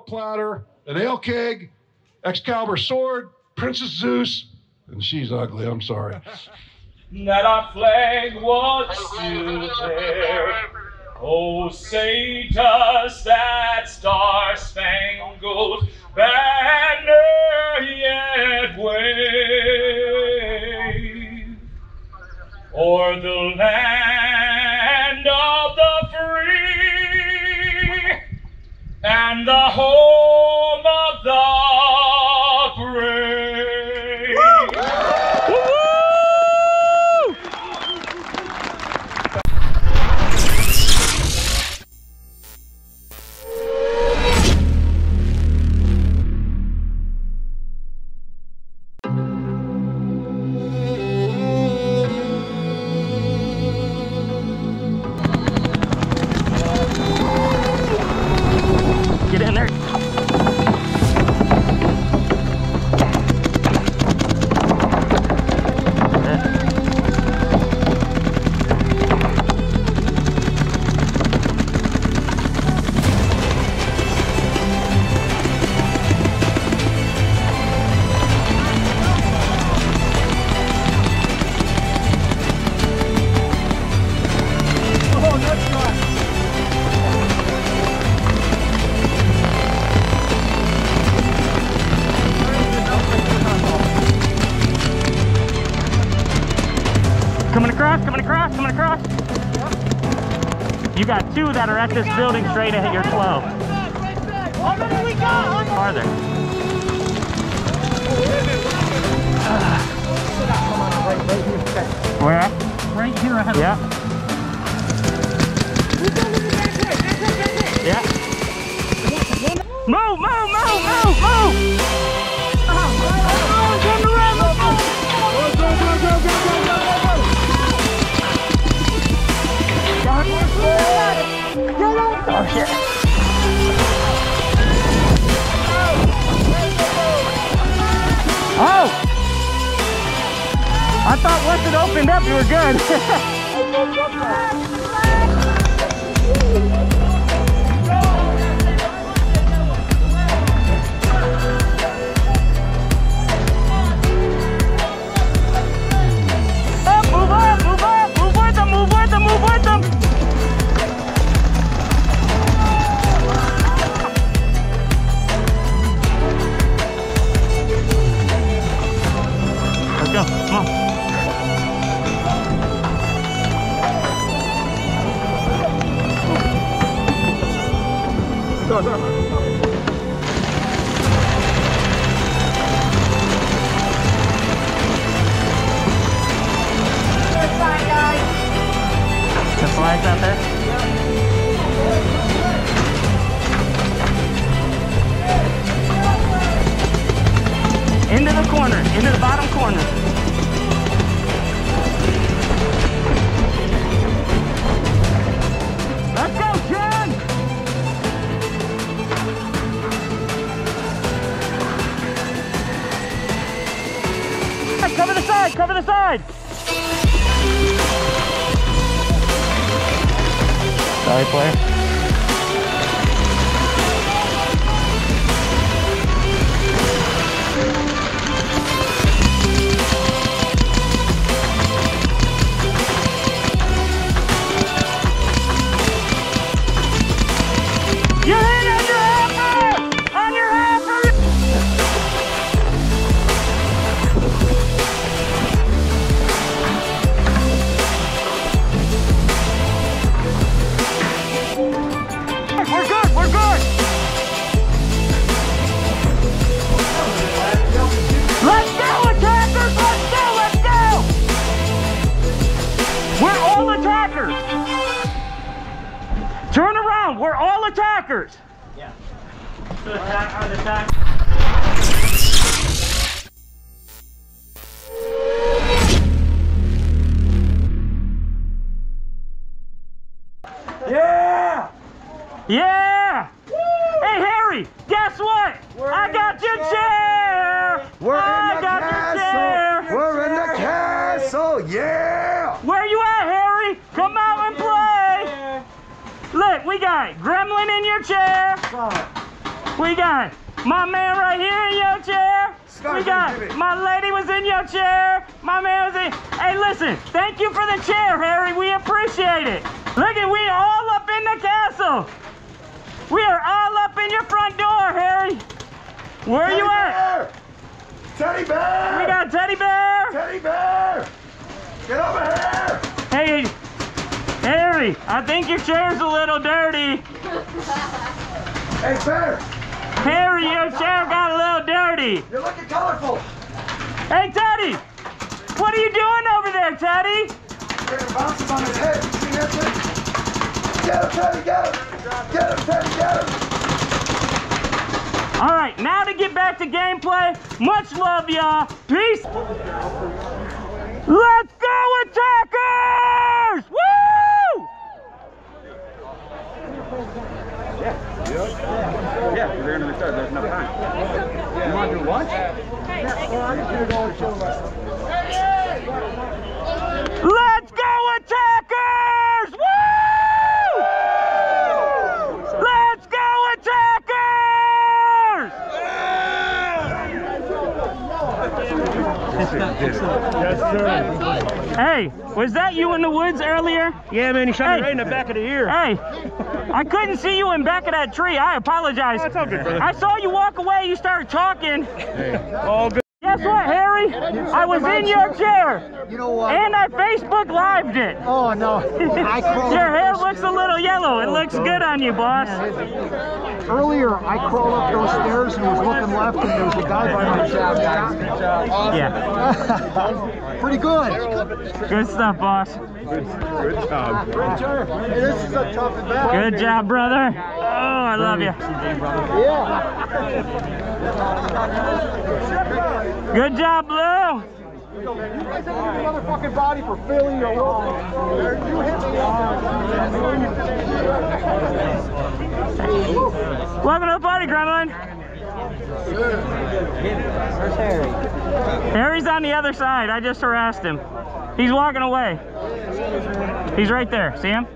platter, an ale keg, Excalibur sword, Princess Zeus, and she's ugly. I'm sorry. that our flag was still there. Oh, say does that and the home Coming across, coming across, coming across. You got two that are at this building straight ahead. You're slow. Farther. Where? Right here. Yeah. Oh! I thought once it opened up, you were good. corner, into the bottom corner. Let's go, Jen! Cover the side, cover the side! Sorry, player. Attackers! Yeah. To attack, on attack. Yeah! Yeah! Hey Harry, guess what? I got your chair! We're I in the got your chair! castle! We're in the castle! Yeah! Where you at, Harry? Come out and play! Look, we got Gremlin in your chair. We got my man right here in your chair. We got my lady was in your chair. My man was in. Hey, listen, thank you for the chair, Harry. We appreciate it. Look at we all up in the castle. We are all up in your front door, Harry. Where are Teddy you at? bear! Teddy bear! We got teddy bear. Teddy bear! Get over here! Hey, I think your chair's a little dirty. Hey, bear! Harry, your chair got a little dirty. You're looking colorful! Hey, Teddy, what are you doing over there, Teddy? Getting bounces on his head. You see that shit? Get him, Teddy, get him! Get him, Teddy, get him! All right, now to get back to gameplay. Much love, y'all. Peace. Let's go, attackers! Woo! Yeah, they're gonna start. There's enough time. You want to do lunch? Let's go, attackers! Woo! Let's go, attackers! Hey, was that you in the woods earlier? Yeah, man, he shot Hey. me right in the back of the ear. Hey, I couldn't see you in back of that tree. I apologize. That's all good, brother. I saw you walk away. You started talking. All good. Guess what, Harry? I was in your chair. You know what? And I Facebook lived it. Oh no, I crawled. Your hair looks a little yellow. It looks good on you, boss. Earlier, I crawled up those stairs and was looking left, and there was a guy by my job. Yeah, Pretty good. good stuff, boss. Hey, this is a tough event. Good job, brother. Oh, I love you. Yeah. Good job, Blue. You guys have any motherfucking body for Philly or what? You hit me Welcome to the party, Gremlin. Where's Harry? Harry's on the other side. I just harassed him. He's walking away. He's right there. See him?